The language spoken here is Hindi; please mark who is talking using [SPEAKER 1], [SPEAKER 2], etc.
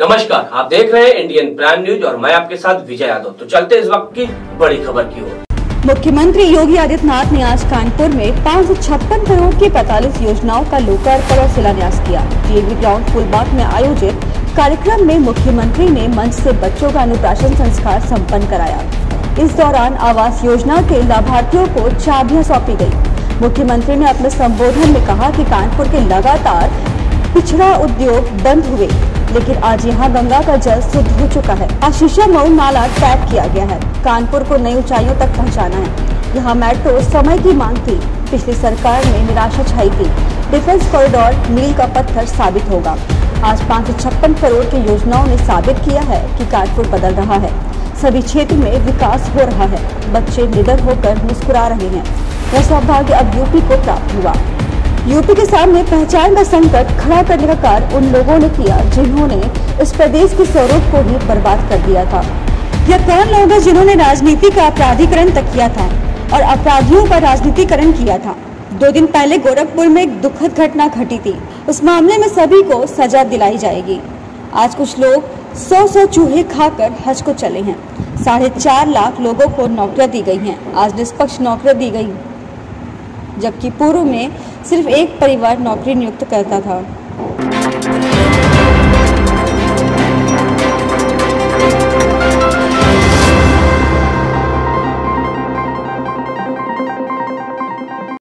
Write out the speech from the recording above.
[SPEAKER 1] नमस्कार, आप देख रहे हैं इंडियन प्राइम न्यूज़ और मैं आपके साथ विजय यादव। तो चलते इस वक्त की बड़ी खबर की ओर।
[SPEAKER 2] मुख्यमंत्री योगी आदित्यनाथ ने आज कानपुर में पाँच सौ छप्पन करोड़ की 45 योजनाओं का लोकार्पण और शिलान्यास किया। डीएवी ग्राउंड फुलबाग में आयोजित कार्यक्रम में मुख्यमंत्री ने मंच से बच्चों का अनुप्राशन संस्कार संपन्न कराया। इस दौरान आवास योजना के लाभार्थियों को चाबियाँ सौंपी गई मुख्यमंत्री ने अपने संबोधन में कहा कि कानपुर के लगातार पिछड़ा उद्योग बंद हुए, लेकिन आज यहाँ गंगा का जल शुद्ध हो चुका है। आज शीशा मऊ नाला टैप किया गया है। कानपुर को नई ऊंचाइयों तक पहुँचाना है। यहाँ मेट्रो समय की मांग थी पिछली सरकार ने निराशा छाई थी डिफेंस कॉरिडोर मील का पत्थर साबित होगा। आज पाँच सौ छप्पन करोड़ की योजनाओं ने साबित किया है कि कानपुर बदल रहा है। सभी क्षेत्र में विकास हो रहा है। बच्चे निडर होकर मुस्कुरा रहे हैं। यह सौभाग्य अब यूपी को प्राप्त हुआ। यूपी के सामने पहचान का संकट खड़ा करने का कार्य उन लोगों ने किया जिन्होंने इस प्रदेश के स्वरूप को ही बर्बाद कर दिया था। यह कौन लोग हैं जिन्होंने राजनीति का अपराधीकरण तक किया था और अपराधियों का राजनीतिकरण किया था? दो दिन पहले गोरखपुर में एक दुखद घटना घटी थी। उस मामले में सभी को सजा दिलाई जाएगी। आज कुछ लोग सौ सौ चूहे खाकर हज को चले हैं। साढ़े चार लाख लोगों को नौकरियाँ दी गई हैं। आज निष्पक्ष नौकरियाँ दी गई। जबकि पूर्व में सिर्फ़ एक परिवार नौकरी नियुक्त करता था।